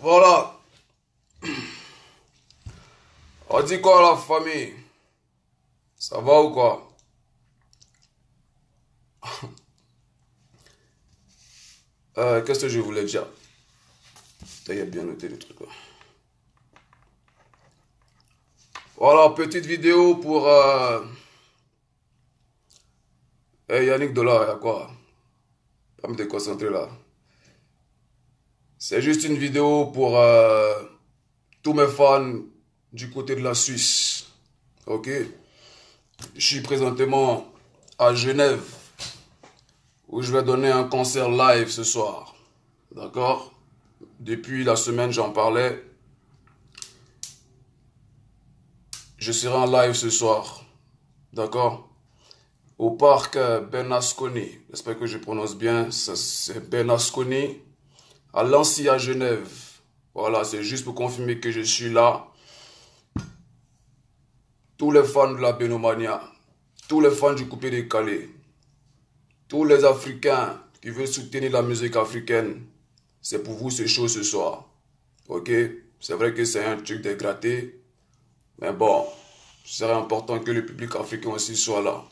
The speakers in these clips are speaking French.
Voilà. On dit quoi la famille? Ça va ou quoi? Euh, Qu'est-ce que je voulais dire? A bien noté le truc. là. Voilà, petite vidéo pour euh... eh, Yannick Dollar, il quoi? Pas me déconcentrer là. C'est juste une vidéo pour euh, tous mes fans du côté de la Suisse. Ok? Je suis présentement à Genève où je vais donner un concert live ce soir. D'accord? Depuis la semaine, j'en parlais. Je serai en live ce soir. D'accord? Au parc euh, Bernasconi. J'espère que je prononce bien. C'est Bernasconi à Lancy à Genève. Voilà, c'est juste pour confirmer que je suis là. Tous les fans de la Benomania, tous les fans du coupé décalé, tous les Africains qui veulent soutenir la musique africaine, c'est pour vous ce show ce soir. Ok? C'est vrai que c'est un truc dégradé, mais bon, ce serait important que le public africain aussi soit là.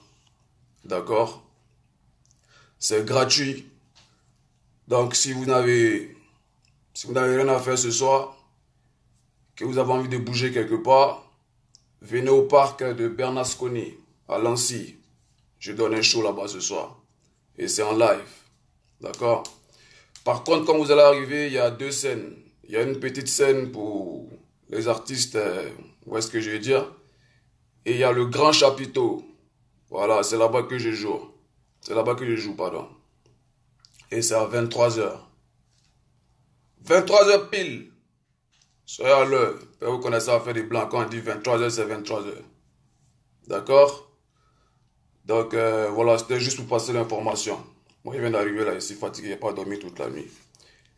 D'accord? C'est gratuit. Donc si vous n'avez si vous n'avez rien à faire ce soir, que vous avez envie de bouger quelque part, venez au parc de Bernasconi à Lancy. Je donne un show là-bas ce soir. Et c'est en live. D'accord? Par contre, quand vous allez arriver, il y a deux scènes. Il y a une petite scène pour les artistes, euh, où est-ce que je vais dire? Et il y a le grand chapiteau. Voilà, c'est là-bas que je joue. C'est là-bas que je joue, pardon. Et c'est à 23h. 23h pile. Soyez à l'heure. Vous connaissez à faire des blancs. Quand on dit 23h, c'est 23h. D'accord? Donc euh, voilà, c'était juste pour passer l'information. Moi, je viens d'arriver là, ici fatigué, pas dormi toute la nuit.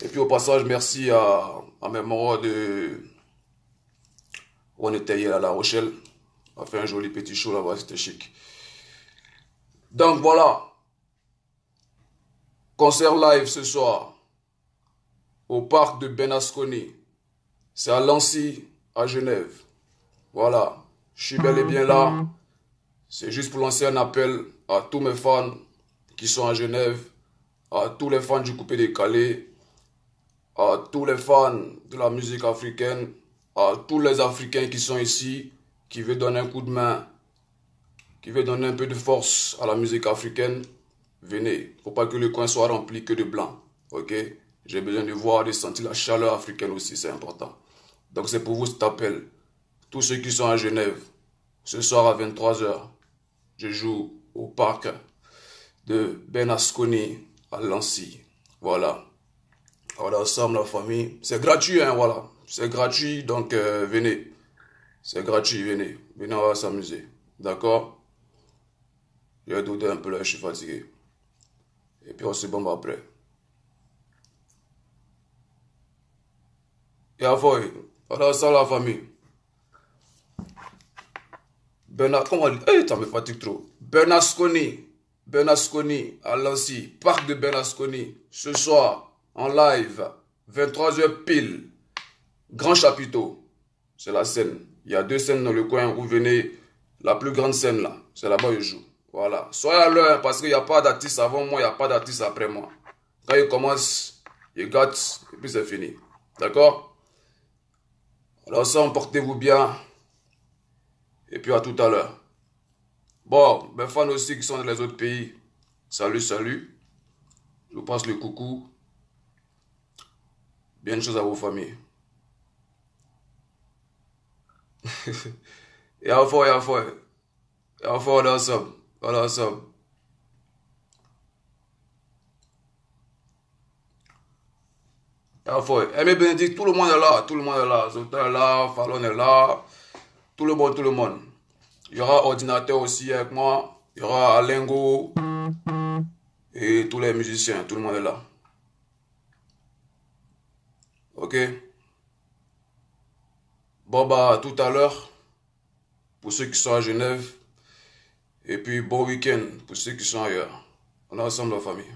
Et puis au passage, merci à, à mes morts de... On était hier à La Rochelle. On a fait un joli petit show là-bas, c'était chic. Donc voilà. Concert live ce soir au parc de Benasconi. C'est à Lancy, à Genève. Voilà, je suis bel et bien là. C'est juste pour lancer un appel à tous mes fans qui sont à Genève, à tous les fans du coupé décalé, à tous les fans de la musique africaine, à tous les Africains qui sont ici, qui veulent donner un coup de main, qui veulent donner un peu de force à la musique africaine. Venez, faut pas que le coin soit rempli que de blancs, ok? J'ai besoin de voir, de sentir la chaleur africaine aussi, c'est important. Donc c'est pour vous cet appel. Tous ceux qui sont à Genève, ce soir à 23h, je joue au parc de Benasconi à Lancy. Voilà. Voilà, ensemble la famille. C'est gratuit, hein, voilà. C'est gratuit, donc euh, venez. C'est gratuit, venez. Venez, on va s'amuser. D'accord? Je vais douter un peu là, je suis fatigué. Et puis on se bombe après. Et avant, voilà ça la famille. Bernard, comment on dit? Eh, me fatigue trop. Bernasconi, Bernasconi, à Lancy, parc de Bernasconi, ce soir, en live, 23h pile. Grand chapiteau, c'est la scène. Il y a deux scènes dans le coin vous venez, la plus grande scène là, c'est là-bas où je joue. Voilà. Soyez à l'heure parce qu'il n'y a pas d'artiste avant moi, il n'y a pas d'artiste après moi. Quand il commence, il gâte et puis c'est fini. D'accord? Alors ça, portez-vous bien. Et puis à tout à l'heure. Bon, mes fans aussi qui sont dans les autres pays, salut, salut. Je vous passe le coucou. Bien de choses à vos familles. Et à fort, et à fort. Et à fort, dans ça. Voilà ça. Et à fort. Aimé Bénédicte, tout le monde est là. Tout le monde est là. Zotan est là. Fallon est là. Tout le monde, tout le monde. Il y aura ordinateur aussi avec moi. Il y aura Alengo. Et tous les musiciens. Tout le monde est là. Ok? Bon, bah, tout à l'heure. pour ceux qui sont à Genève. Et puis bon week-end pour ceux qui sont ailleurs. On est ensemble en famille.